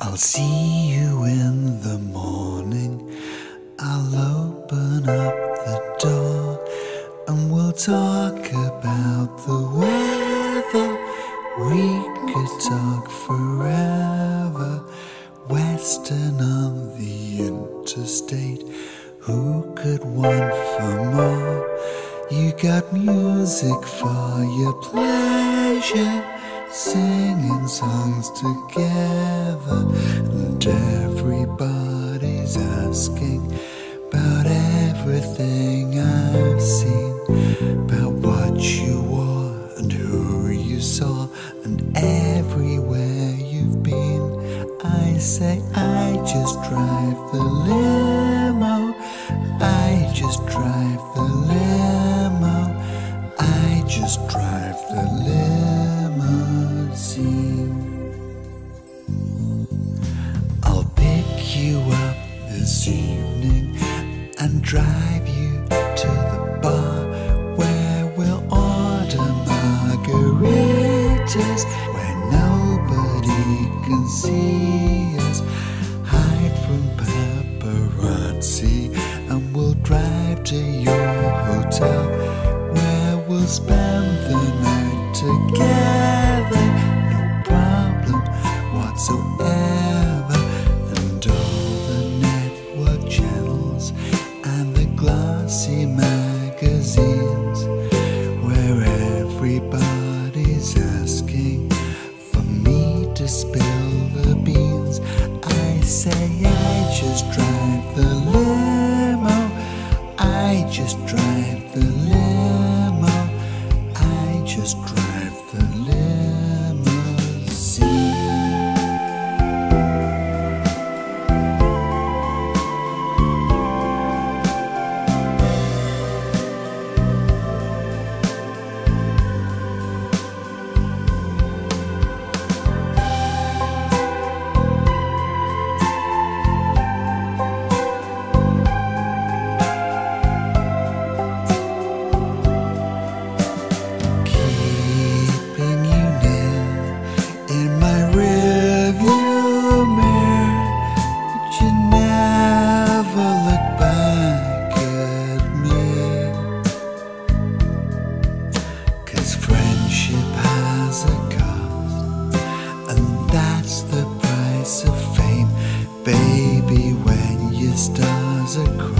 I'll see you in the morning. I'll open up the door and we'll talk about the weather. We could talk forever. Western on the interstate. Who could want for more? You got music for your pleasure singing songs together, and everybody's asking about everything I've seen, about what you wore and who you saw, and everywhere you've been. I say, I just drive the limo, I just drive this evening and drive you to the bar where we'll order margaritas where nobody can see us. Hide from paparazzi and we'll drive to your hotel where we'll spend the night together. No problem whatsoever. Glossy magazines where everybody's asking for me to spill the beans. I say I just drive the limo. I just drive the limo. I just drive stars are crossed